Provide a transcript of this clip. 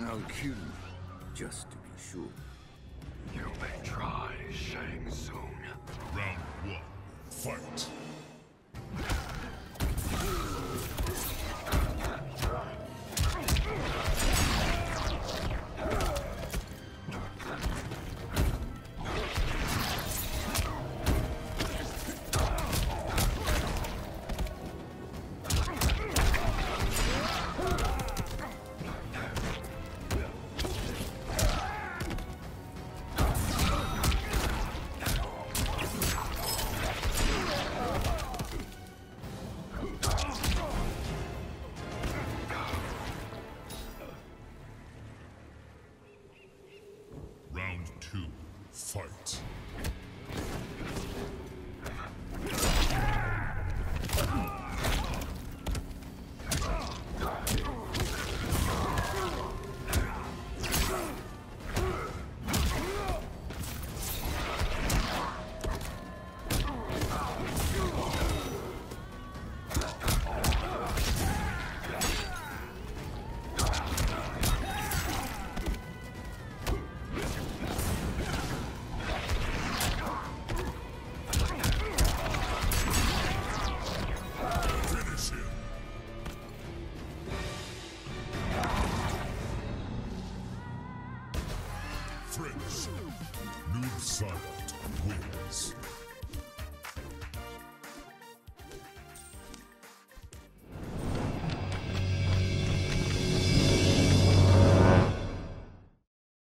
I'll kill you, just to be sure. You may try, Shang Tsung. Round one, fight. Round two, fight. French. Noob Saibot wins.